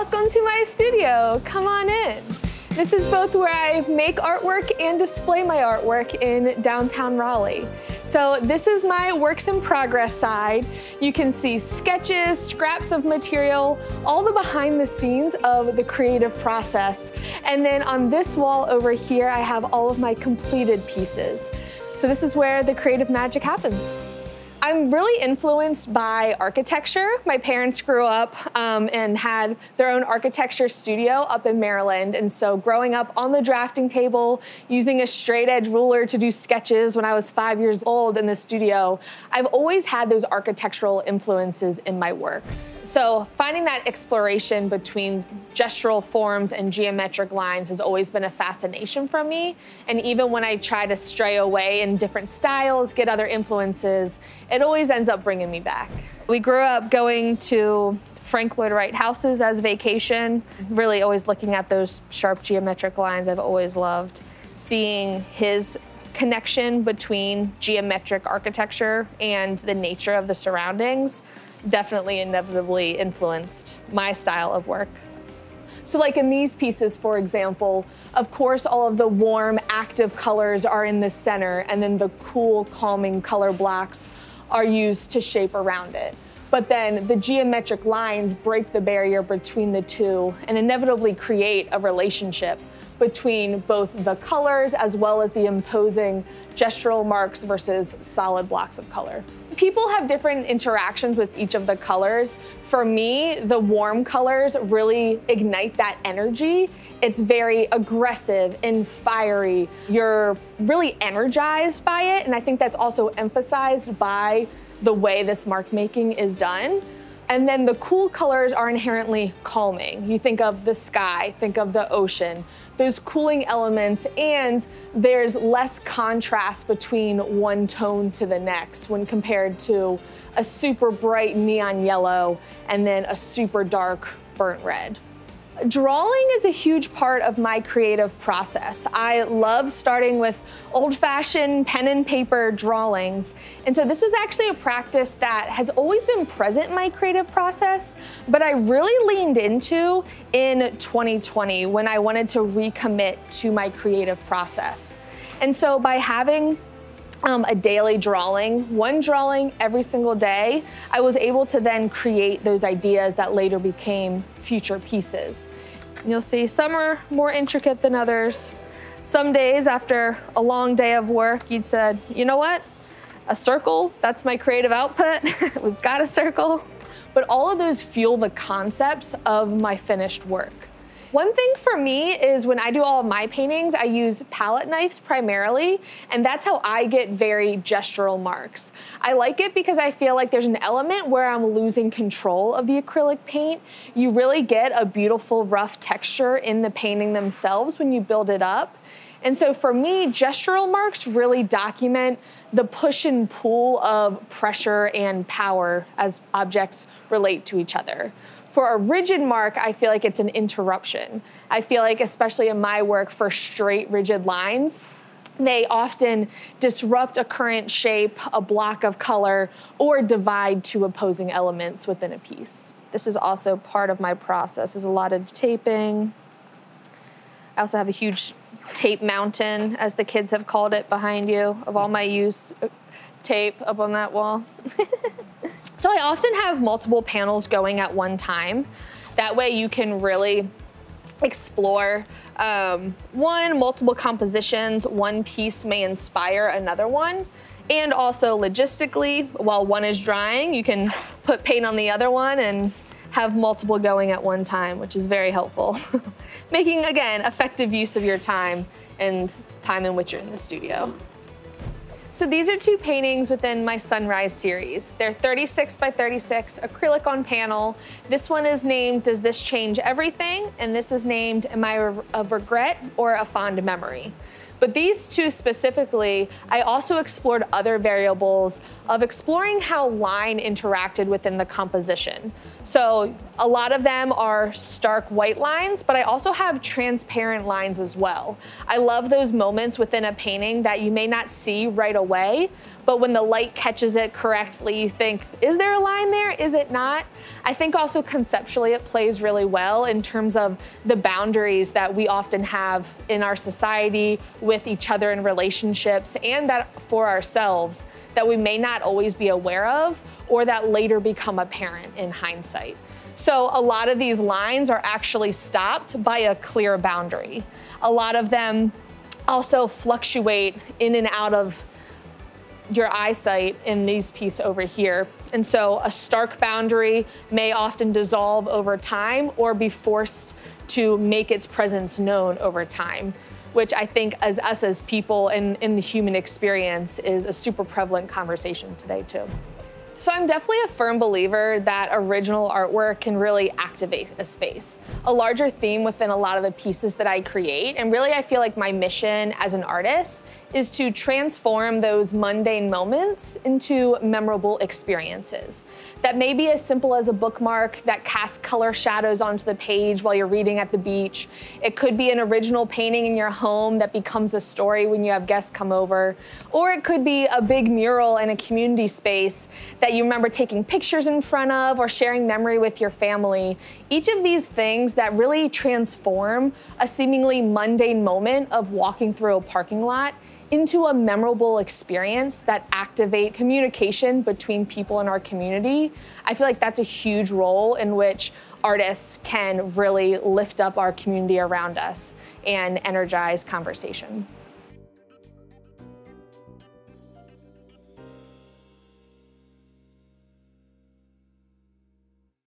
Welcome to my studio. Come on in. This is both where I make artwork and display my artwork in downtown Raleigh. So this is my works in progress side. You can see sketches, scraps of material, all the behind the scenes of the creative process. And then on this wall over here, I have all of my completed pieces. So this is where the creative magic happens. I'm really influenced by architecture. My parents grew up um, and had their own architecture studio up in Maryland. And so growing up on the drafting table, using a straight edge ruler to do sketches when I was five years old in the studio, I've always had those architectural influences in my work. So finding that exploration between gestural forms and geometric lines has always been a fascination for me. And even when I try to stray away in different styles, get other influences, it always ends up bringing me back. We grew up going to Frank Lloyd Wright houses as vacation, really always looking at those sharp geometric lines I've always loved. Seeing his connection between geometric architecture and the nature of the surroundings definitely inevitably influenced my style of work. So like in these pieces, for example, of course, all of the warm, active colors are in the center, and then the cool, calming color blocks are used to shape around it. But then the geometric lines break the barrier between the two and inevitably create a relationship between both the colors as well as the imposing gestural marks versus solid blocks of color. People have different interactions with each of the colors. For me, the warm colors really ignite that energy. It's very aggressive and fiery. You're really energized by it, and I think that's also emphasized by the way this mark making is done. And then the cool colors are inherently calming. You think of the sky, think of the ocean, those cooling elements, and there's less contrast between one tone to the next when compared to a super bright neon yellow and then a super dark burnt red. Drawing is a huge part of my creative process. I love starting with old-fashioned pen and paper drawings. And so this was actually a practice that has always been present in my creative process, but I really leaned into in 2020 when I wanted to recommit to my creative process. And so by having um, a daily drawing, one drawing every single day, I was able to then create those ideas that later became future pieces. You'll see some are more intricate than others. Some days after a long day of work, you'd said, you know what? A circle, that's my creative output. We've got a circle. But all of those fuel the concepts of my finished work. One thing for me is when I do all my paintings, I use palette knives primarily, and that's how I get very gestural marks. I like it because I feel like there's an element where I'm losing control of the acrylic paint. You really get a beautiful rough texture in the painting themselves when you build it up. And so for me, gestural marks really document the push and pull of pressure and power as objects relate to each other. For a rigid mark, I feel like it's an interruption. I feel like, especially in my work, for straight, rigid lines, they often disrupt a current shape, a block of color, or divide two opposing elements within a piece. This is also part of my process. There's a lot of taping. I also have a huge tape mountain, as the kids have called it, behind you, of all my used uh, tape up on that wall. So I often have multiple panels going at one time. That way you can really explore um, one, multiple compositions, one piece may inspire another one. And also logistically, while one is drying, you can put paint on the other one and have multiple going at one time, which is very helpful. Making, again, effective use of your time and time in which you're in the studio. So these are two paintings within my Sunrise series. They're 36 by 36, acrylic on panel. This one is named Does This Change Everything? And this is named Am I a Regret or a Fond Memory? But these two specifically, I also explored other variables of exploring how line interacted within the composition. So a lot of them are stark white lines, but I also have transparent lines as well. I love those moments within a painting that you may not see right away, but when the light catches it correctly, you think, is there a line there? Is it not? I think also conceptually it plays really well in terms of the boundaries that we often have in our society with each other in relationships and that for ourselves that we may not always be aware of or that later become apparent in hindsight. So a lot of these lines are actually stopped by a clear boundary. A lot of them also fluctuate in and out of your eyesight in these piece over here. And so a stark boundary may often dissolve over time or be forced to make its presence known over time, which I think as us as people and in the human experience is a super prevalent conversation today too. So I'm definitely a firm believer that original artwork can really activate a space. A larger theme within a lot of the pieces that I create, and really I feel like my mission as an artist is to transform those mundane moments into memorable experiences. That may be as simple as a bookmark that casts color shadows onto the page while you're reading at the beach. It could be an original painting in your home that becomes a story when you have guests come over. Or it could be a big mural in a community space that that you remember taking pictures in front of or sharing memory with your family. Each of these things that really transform a seemingly mundane moment of walking through a parking lot into a memorable experience that activate communication between people in our community. I feel like that's a huge role in which artists can really lift up our community around us and energize conversation.